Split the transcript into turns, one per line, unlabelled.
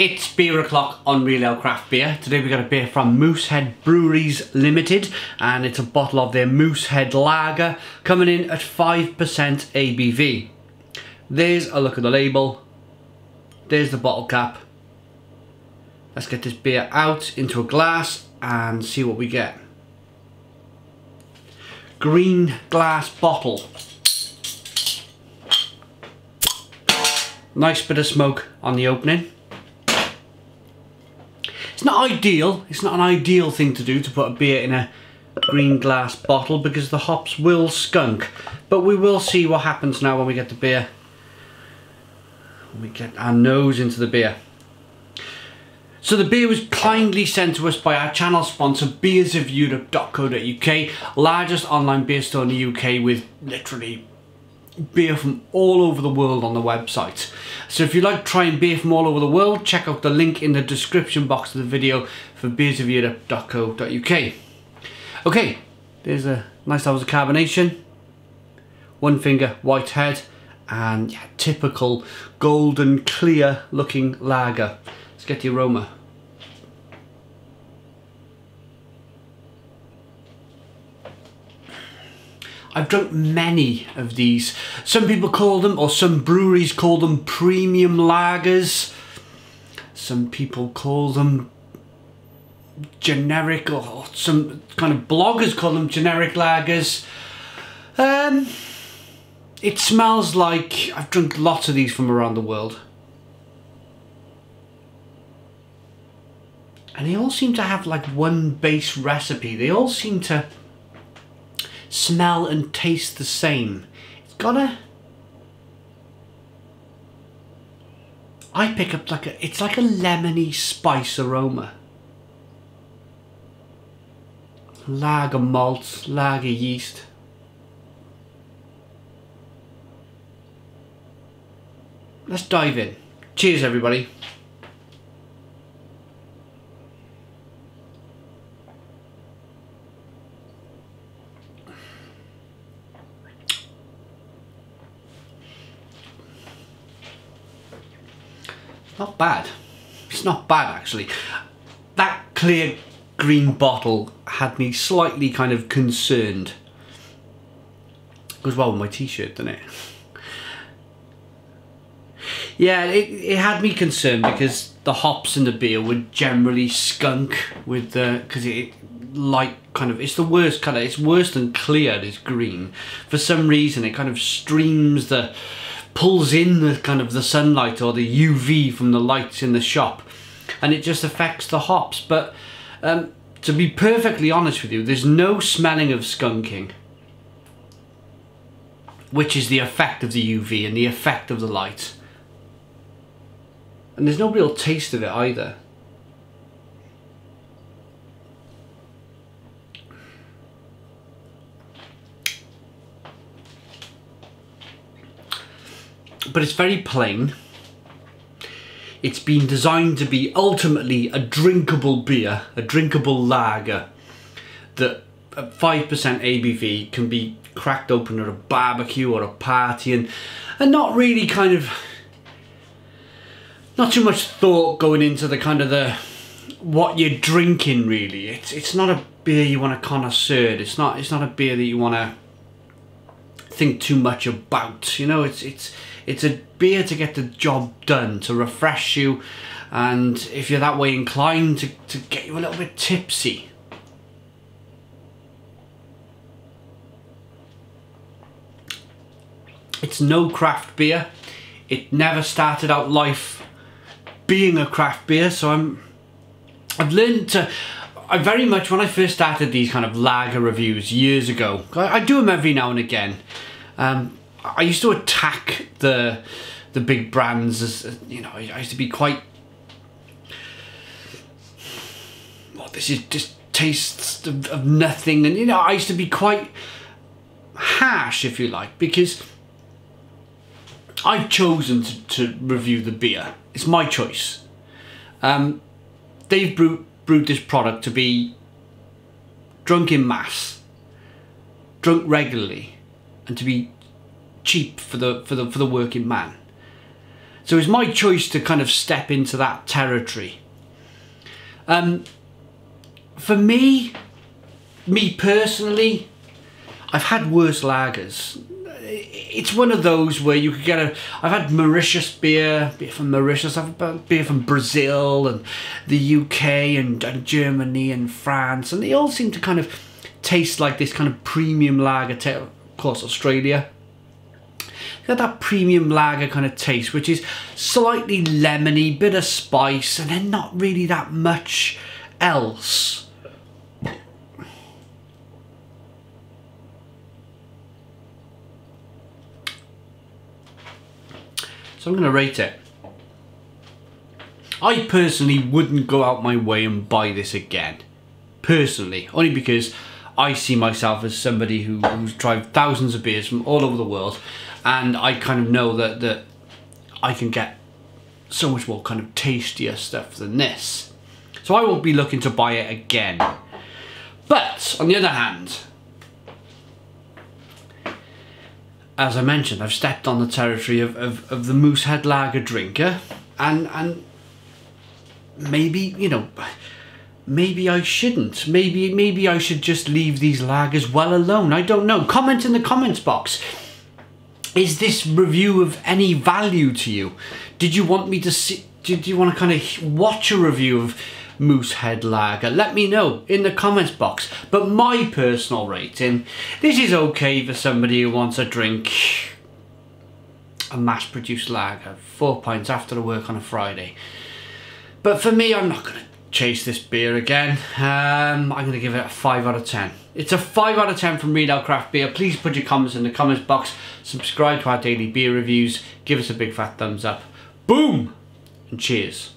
It's beer o'clock on Real Ale Craft Beer. Today we've got a beer from Moosehead Breweries Limited and it's a bottle of their Moosehead Lager coming in at 5% ABV. There's a look at the label. There's the bottle cap. Let's get this beer out into a glass and see what we get. Green glass bottle. Nice bit of smoke on the opening. Ideal, it's not an ideal thing to do to put a beer in a green glass bottle because the hops will skunk. But we will see what happens now when we get the beer. When we get our nose into the beer. So the beer was kindly sent to us by our channel sponsor beersofeurope.co.uk, largest online beer store in the UK with literally beer from all over the world on the website. So if you like trying beer from all over the world, check out the link in the description box of the video for beersofeurope.co.uk. Okay, there's a nice levels of carbonation, one finger white head, and yeah, typical golden clear looking lager. Let's get the aroma. I've drunk many of these. Some people call them, or some breweries call them premium lagers. Some people call them generic, or some kind of bloggers call them generic lagers. Um, it smells like I've drunk lots of these from around the world. And they all seem to have like one base recipe. They all seem to smell and taste the same. It's got a... I pick up like a... It's like a lemony spice aroma. Lager malt, lager yeast. Let's dive in. Cheers everybody. Not bad. It's not bad actually. That clear green bottle had me slightly kind of concerned. Goes well with my t-shirt, doesn't it? Yeah, it, it had me concerned because the hops in the beer would generally skunk with the because it light kind of it's the worst colour. It's worse than clear. It's green. For some reason, it kind of streams the pulls in the kind of the sunlight or the UV from the lights in the shop and it just affects the hops. But um, to be perfectly honest with you there's no smelling of skunking which is the effect of the UV and the effect of the light. And there's no real taste of it either but it's very plain. It's been designed to be ultimately a drinkable beer, a drinkable lager that at 5% ABV can be cracked open at a barbecue or a party and, and not really kind of not too much thought going into the kind of the what you're drinking really. It's it's not a beer you want to connoisseur. It's not it's not a beer that you want to think too much about you know? It's it's it's a beer to get the job done, to refresh you, and if you're that way inclined, to, to get you a little bit tipsy. It's no craft beer. It never started out life being a craft beer, so I'm I've learned to I very much when I first started these kind of lager reviews years ago. I, I do them every now and again. Um, I used to attack the the big brands as you know. I used to be quite. Well, this is just tastes of, of nothing, and you know, I used to be quite harsh, if you like, because I've chosen to, to review the beer. It's my choice. Um, they've brewed, brewed this product to be drunk in mass, drunk regularly, and to be cheap for the for the for the working man. So it's my choice to kind of step into that territory. Um, for me, me personally, I've had worse lagers. It's one of those where you could get a. I've had Mauritius beer, beer from Mauritius. I've had beer from Brazil and the UK and, and Germany and France, and they all seem to kind of taste like this kind of premium lager. Of course, Australia got that premium lager kind of taste, which is slightly lemony, bit of spice, and then not really that much else. So I'm going to rate it. I personally wouldn't go out my way and buy this again. Personally. Only because I see myself as somebody who, who's tried thousands of beers from all over the world and I kind of know that that I can get so much more kind of tastier stuff than this. So I won't be looking to buy it again. But on the other hand, as I mentioned, I've stepped on the territory of, of, of the Moosehead Lager drinker and and maybe, you know, maybe I shouldn't. Maybe maybe I should just leave these lagers well alone. I don't know. Comment in the comments box is this review of any value to you? Did you want me to see, did you want to kind of watch a review of Moosehead Lager? Let me know in the comments box. But my personal rating, this is okay for somebody who wants a drink, a mass-produced lager, four pints after the work on a Friday. But for me, I'm not going to chase this beer again. Um, I'm going to give it a 5 out of 10. It's a 5 out of 10 from Ale Craft Beer. Please put your comments in the comments box. Subscribe to our daily beer reviews. Give us a big fat thumbs up. Boom! And cheers.